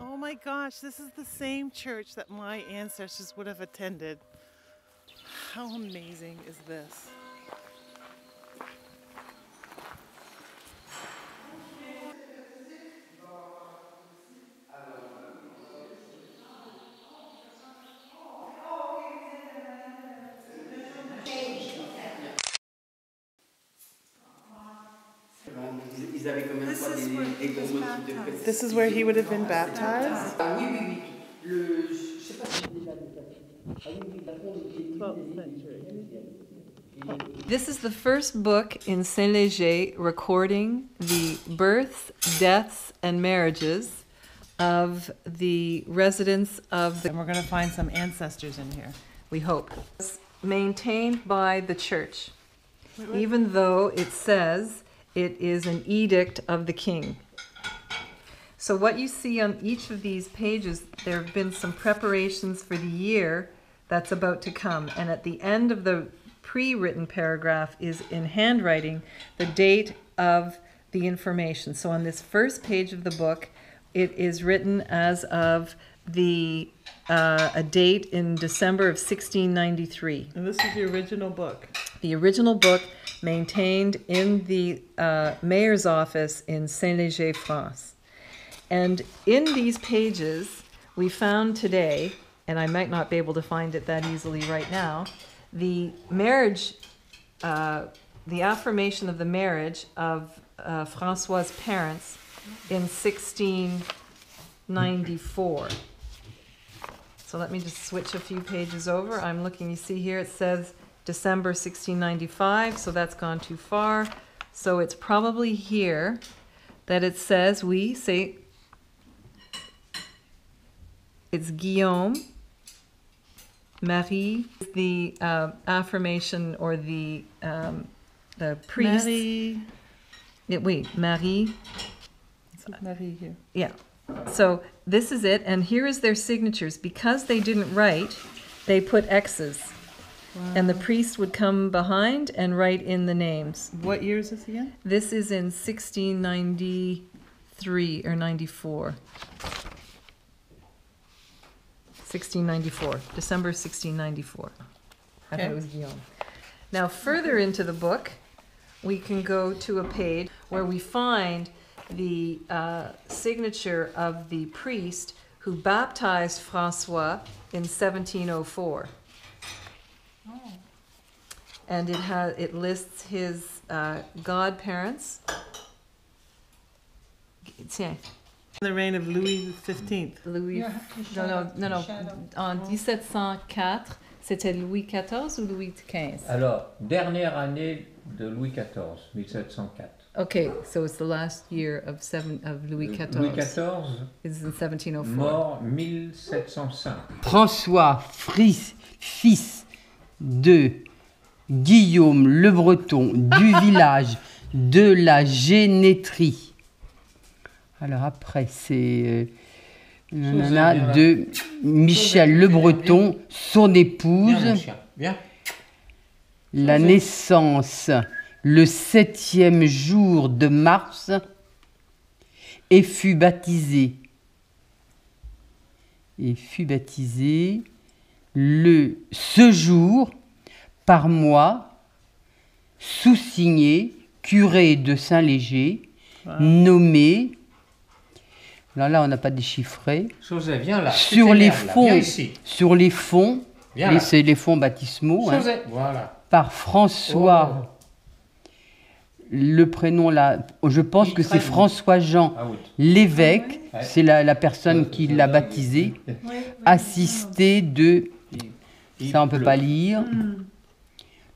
Oh my gosh, this is the same church that my ancestors would have attended. How amazing is this? This is where he would have been baptized? This is the first book in Saint Léger recording the births, deaths, and marriages of the residents of the, And we're going to find some ancestors in here. we hope, maintained by the church, even though it says it is an edict of the king. So what you see on each of these pages, there have been some preparations for the year that's about to come. And at the end of the pre-written paragraph is in handwriting the date of the information. So on this first page of the book, it is written as of the uh, a date in December of 1693 And this is the original book. The original book maintained in the uh, mayor's office in Saint Léger, France. And in these pages, we found today, and I might not be able to find it that easily right now, the marriage, uh, the affirmation of the marriage of uh, Francois' parents in 1694. So let me just switch a few pages over. I'm looking, you see here, it says December 1695, so that's gone too far. So it's probably here that it says, we say, it's Guillaume, Marie, is the uh, affirmation or the, um, the priest. Marie. Yeah, wait, Marie, It's Marie here. yeah. So this is it, and here is their signatures. Because they didn't write, they put X's. And the priest would come behind and write in the names. What year is this again? This is in 1693 or 94. 1694, December 1694. I thought it was Guillaume. Now, further into the book, we can go to a page where we find the uh, signature of the priest who baptized Francois in 1704. And it has, it lists his uh, godparents. Tiens, The reign of Louis XV. Louis. Non, non, non, non. En 1704, c'était Louis XIV ou Louis XV? Alors, dernière année de Louis XIV, 1704. Okay, so it's the last year of seven of Louis XIV. Louis XIV, It's in 1704. mort 1705. François, fils, fils de Guillaume le Breton du village de la Génétrie. Alors après, c'est euh, de Michel le Breton, son épouse. La naissance le septième jour de mars et fut baptisé. Et fut baptisé le ce jour par moi, sous-signé curé de Saint-Léger, nommé. Là, là, on n'a pas déchiffré. José, viens là. Sur les là. fonds, Viens ici. sur les fonds, Viens les- c'est les fonds baptismaux. hein voilà. par François. Oh. Le prénom là, je pense Il que c'est traîne. François Jean Ah l'évêque, Ouais. c'est la, la personne qui l'a baptisé, assisté de, Il ça on peut pleut. pas lire,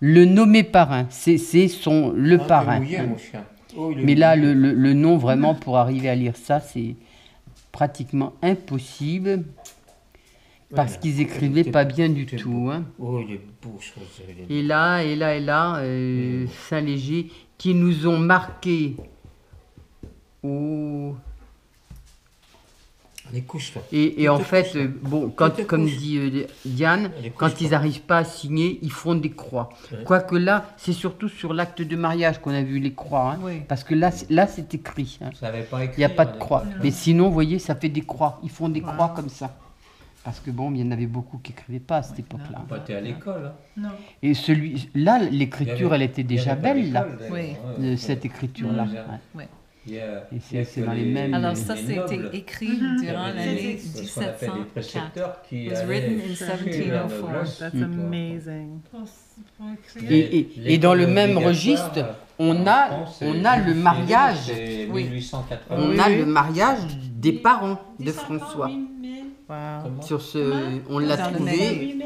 le nommé parrain, c'est son le Ah, parrain. mouillé, mon chien. Oh, Mais là, le, le- le nom vraiment pour arriver à lire ça, c'est pratiquement impossible. parce qu'ils il écrivaient pas bien du tout. hein. Oh, il est beau, Et là, et là, et là, euh. Saint-Léger, qui nous ont marqué au... Les couches. Et, et en fait, euh, bon, quand, comme dit euh, Diane, quand ils n'arrivent pas à signer, ils font des croix. Ouais. Quoique là, c'est surtout sur l'acte de mariage qu'on a vu les croix. hein. Parce que là, c'est- là c'est écrit. hein. Savais pas écrire. Il n'y a pas de croix. Mais sinon, vous voyez, ça fait des croix. Ils font des croix comme ça. Parce que bon, il y en avait beaucoup qui n'écrivaient pas à cette époque-là. Pas été à l'école. hein. Non. Et celui, là, l'écriture, elle était déjà belle, là, Oui. cette écriture-là. Alors ça, c'était écrit durant l'année 1704. It was written in 1704. That's amazing. Et, dans le même registre, on a, on a le mariage. Des parents de François. On l'a trouvé.